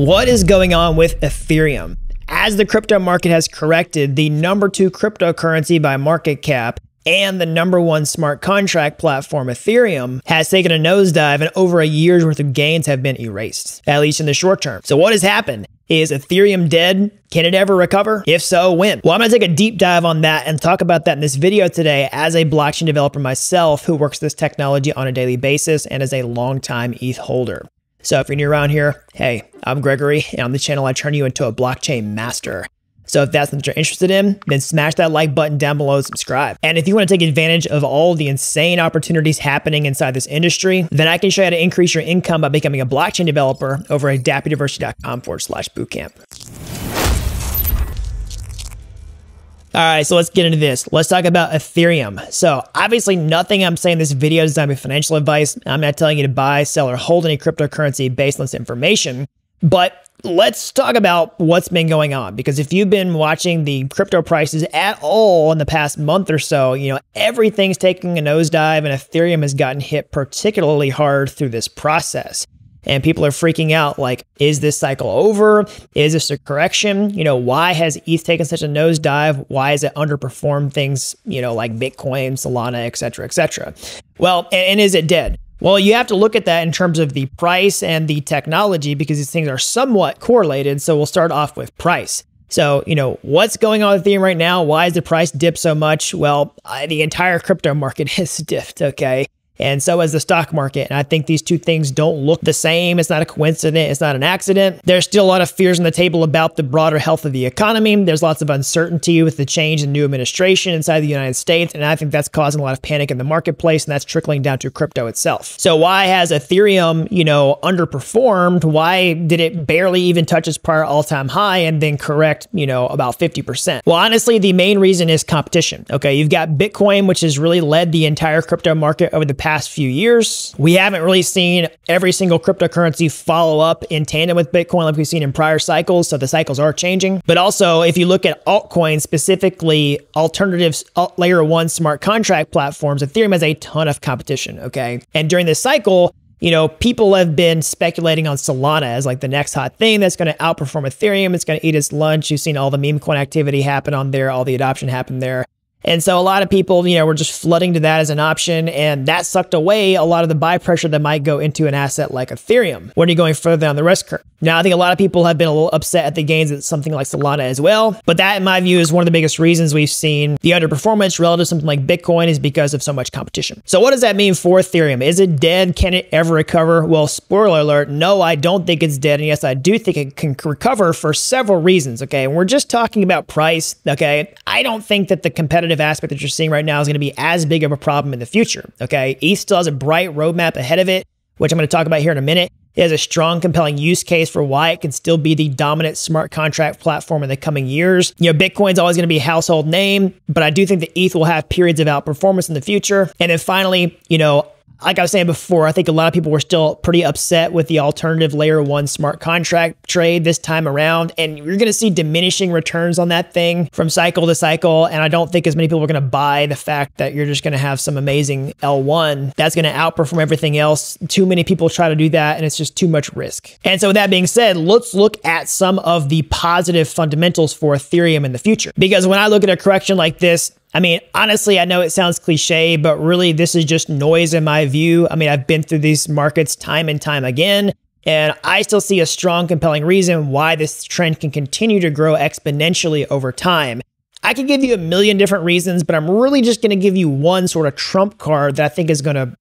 What is going on with Ethereum? As the crypto market has corrected, the number two cryptocurrency by market cap and the number one smart contract platform, Ethereum, has taken a nosedive and over a year's worth of gains have been erased, at least in the short term. So, what has happened? Is Ethereum dead? Can it ever recover? If so, when? Well, I'm to take a deep dive on that and talk about that in this video today as a blockchain developer myself who works this technology on a daily basis and as a longtime ETH holder. So if you're new around here, hey, I'm Gregory, and on the channel I turn you into a blockchain master. So if that's something you're interested in, then smash that like button down below and subscribe. And if you want to take advantage of all the insane opportunities happening inside this industry, then I can show you how to increase your income by becoming a blockchain developer over at dappuniversity.com forward slash bootcamp. All right, so let's get into this. Let's talk about Ethereum. So, obviously, nothing I'm saying in this video is designed to be financial advice. I'm not telling you to buy, sell, or hold any cryptocurrency based on this information. But let's talk about what's been going on because if you've been watching the crypto prices at all in the past month or so, you know, everything's taking a nosedive and Ethereum has gotten hit particularly hard through this process and people are freaking out like is this cycle over is this a correction you know why has eth taken such a nosedive why has it underperformed things you know like bitcoin solana et cetera et cetera well and, and is it dead well, you have to look at that in terms of the price and the technology because these things are somewhat correlated. So we'll start off with price. So, you know, what's going on with Ethereum right now? Why is the price dipped so much? Well, the entire crypto market has dipped, okay? And so has the stock market. And I think these two things don't look the same. It's not a coincidence, it's not an accident. There's still a lot of fears on the table about the broader health of the economy. There's lots of uncertainty with the change in new administration inside the United States, and I think that's causing a lot of panic in the marketplace, and that's trickling down to crypto itself. So why has Ethereum, you know, underperformed? Why did it barely even touch its prior all-time high and then correct, you know, about 50%? Well, honestly, the main reason is competition. Okay, you've got Bitcoin, which has really led the entire crypto market over the past past few years. We haven't really seen every single cryptocurrency follow up in tandem with Bitcoin like we've seen in prior cycles. So the cycles are changing. But also, if you look at altcoins, specifically alternatives, alt layer one smart contract platforms, Ethereum has a ton of competition. Okay. And during this cycle, you know, people have been speculating on Solana as like the next hot thing that's going to outperform Ethereum. It's going to eat its lunch. You've seen all the meme coin activity happen on there, all the adoption happen there. And so a lot of people, you know, were just flooding to that as an option, and that sucked away a lot of the buy pressure that might go into an asset like Ethereum when you're going further down the risk curve. Now, I think a lot of people have been a little upset at the gains at something like Solana as well, but that, in my view, is one of the biggest reasons we've seen the underperformance relative to something like Bitcoin is because of so much competition. So, what does that mean for Ethereum? Is it dead? Can it ever recover? Well, spoiler alert, no, I don't think it's dead, and yes, I do think it can recover for several reasons. Okay, and we're just talking about price. Okay, I don't think that the competitive aspect that you're seeing right now is going to be as big of a problem in the future. Okay. ETH still has a bright roadmap ahead of it, which I'm going to talk about here in a minute. It has a strong, compelling use case for why it can still be the dominant smart contract platform in the coming years. You know, Bitcoin's always going to be a household name, but I do think that ETH will have periods of outperformance in the future. And then finally, you know, like I was saying before, I think a lot of people were still pretty upset with the alternative layer one smart contract trade this time around. And you're going to see diminishing returns on that thing from cycle to cycle. And I don't think as many people are going to buy the fact that you're just going to have some amazing L1 that's going to outperform everything else. Too many people try to do that, and it's just too much risk. And so, with that being said, let's look at some of the positive fundamentals for Ethereum in the future. Because when I look at a correction like this, I mean, honestly, I know it sounds cliche, but really, this is just noise in my view. I mean, I've been through these markets time and time again, and I still see a strong, compelling reason why this trend can continue to grow exponentially over time. I could give you a million different reasons, but I'm really just going to give you one sort of trump card that I think is going to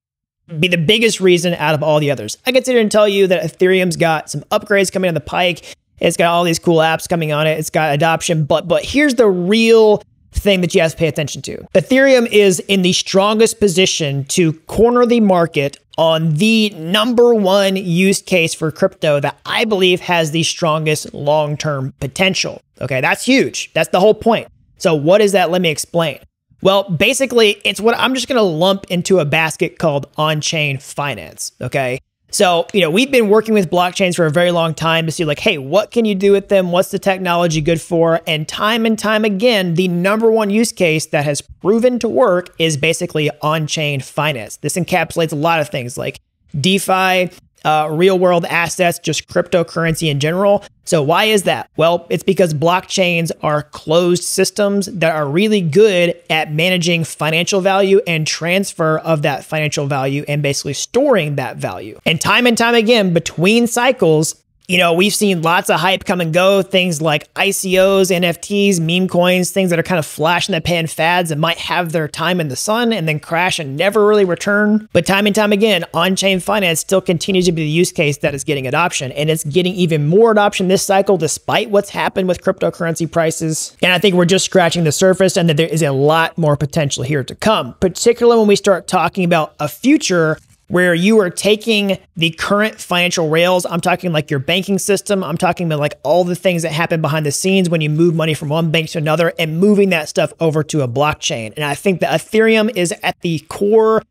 be the biggest reason out of all the others. I could sit here and tell you that Ethereum's got some upgrades coming on the pike. It's got all these cool apps coming on it. It's got adoption, but but here's the real thing that you have to pay attention to. Ethereum is in the strongest position to corner the market on the number one use case for crypto that I believe has the strongest long term potential. Okay, that's huge. That's the whole point. So, what is that? Let me explain. Well, basically, it's what I'm just going to lump into a basket called on chain finance. Okay. So, you know, we've been working with blockchains for a very long time to see, like, hey, what can you do with them? What's the technology good for? And time and time again, the number one use case that has proven to work is basically on chain finance. This encapsulates a lot of things like DeFi, uh, real world assets, just cryptocurrency in general. So, why is that? Well, it's because blockchains are closed systems that are really good at managing financial value and transfer of that financial value and basically storing that value. And time and time again, between cycles, you know, we've seen lots of hype come and go, things like ICOs, NFTs, meme coins, things that are kind of flash in the pan fads that might have their time in the sun and then crash and never really return. But time and time again, on chain finance still continues to be the use case that is getting adoption. And it's getting even more adoption this cycle, despite what's happened with cryptocurrency prices. And I think we're just scratching the surface and that there is a lot more potential here to come, particularly when we start talking about a future where you are taking the current financial rails. I'm talking like your banking system. I'm talking about like all the things that happen behind the scenes when you move money from one bank to another and moving that stuff over to a blockchain. And I think that Ethereum is at the core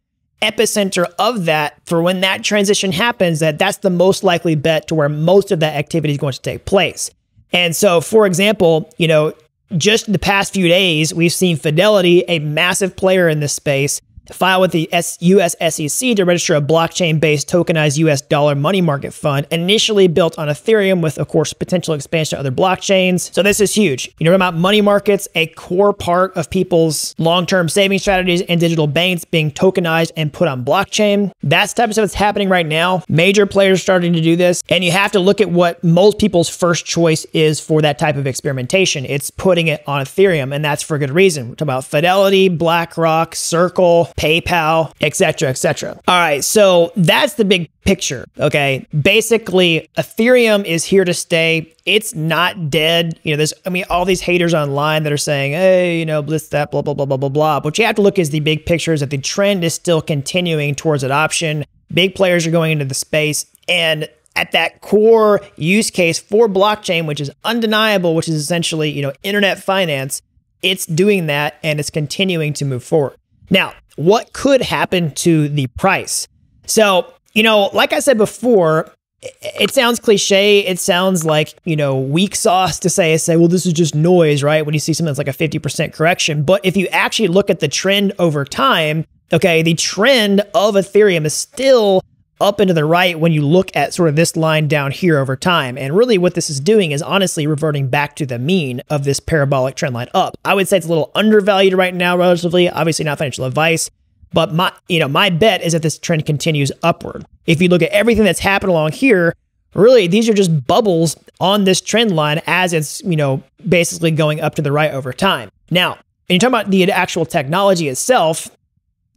epicenter of that for when that transition happens that that's the most likely bet to where most of that activity is going to take place. And so for example, you know, just the past few days, we've seen Fidelity, a massive player in this space, file with the US SEC to register a blockchain based tokenized US dollar money market fund, initially built on Ethereum with, of course, potential expansion to other blockchains. So, this is huge. You know about money markets, a core part of people's long term saving strategies and digital banks being tokenized and put on blockchain. That's the type of stuff that's happening right now. Major players starting to do this. And you have to look at what most people's first choice is for that type of experimentation. It's putting it on Ethereum, and that's for good reason. We're talking about Fidelity, BlackRock, Circle, PayPal, etc., etc. All right, so that's the big picture. Okay, basically, Ethereum is here to stay. It's not dead. You know, there's I mean all these haters online that are saying, hey, you know, bliss that, blah blah blah blah blah blah. But you have to look is the big picture is that the trend is still continuing towards adoption. Big players are going into the space, and at that core use case for blockchain, which is undeniable, which is essentially, you know, internet finance, it's doing that and it's continuing to move forward. Now, what could happen to the price? So, you know, like I said before, it sounds cliche. It sounds like, you know, weak sauce to say, say, well, this is just noise, right? When you see something that's like a 50% correction. But if you actually look at the trend over time, okay, the trend of Ethereum is still up and to the right when you look at sort of this line down here over time. And really what this is doing is honestly reverting back to the mean of this parabolic trend line up. I would say it's a little undervalued right now relatively, obviously not financial advice, but my you know, my bet is that this trend continues upward. If you look at everything that's happened along here, really these are just bubbles on this trend line as it's, you know, basically going up to the right over time. Now, when you talk about the actual technology itself,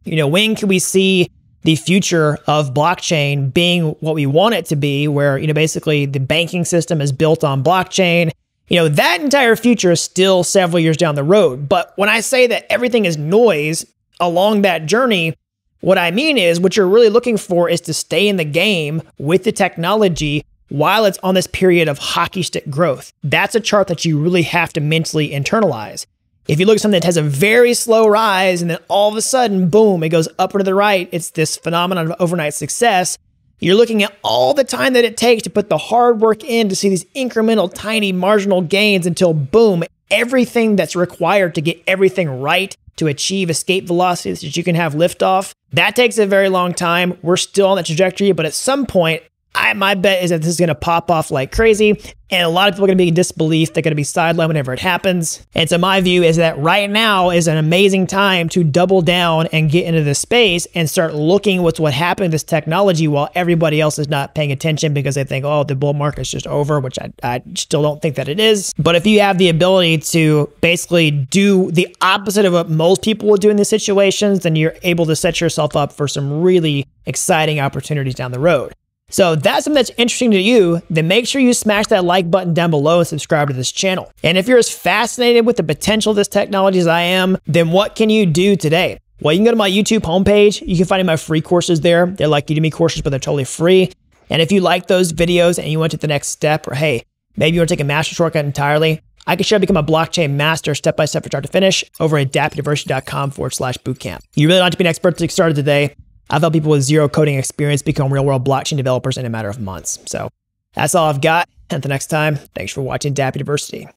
you know, when can we see the future of blockchain being what we want it to be, where, you know, basically the banking system is built on blockchain. You know, that entire future is still several years down the road. But when I say that everything is noise along that journey, what I mean is what you're really looking for is to stay in the game with the technology while it's on this period of hockey stick growth. That's a chart that you really have to mentally internalize. If you look at something that has a very slow rise and then all of a sudden, boom, it goes up to the right, it's this phenomenon of overnight success. You're looking at all the time that it takes to put the hard work in to see these incremental, tiny, marginal gains until, boom, everything that's required to get everything right to achieve escape velocity so that you can have liftoff. That takes a very long time. We're still on that trajectory, but at some point, I, my bet is that this is going to pop off like crazy, and a lot of people are going to be in disbelief. They're going to be sidelined whenever it happens. And so my view is that right now is an amazing time to double down and get into the space and start looking what's what happened to this technology while everybody else is not paying attention because they think, oh, the bull market's just over, which I, I still don't think that it is. But if you have the ability to basically do the opposite of what most people would do in these situations, then you're able to set yourself up for some really exciting opportunities down the road. So if that's something that's interesting to you, then make sure you smash that like button down below and subscribe to this channel. And if you're as fascinated with the potential of this technology as I am, then what can you do today? Well, you can go to my YouTube homepage. You can find my free courses there. They're like Udemy courses, but they're totally free. And if you like those videos and you want to take the next step, or hey, maybe you want to take a master shortcut entirely, I can show you how to become a blockchain master step by step from start to finish over at dappuniversity.com forward slash bootcamp. You really don't have to be an expert to get started today. I've helped people with zero coding experience become real world blockchain developers in a matter of months. So that's all I've got. Until next time, thanks for watching Dapp University.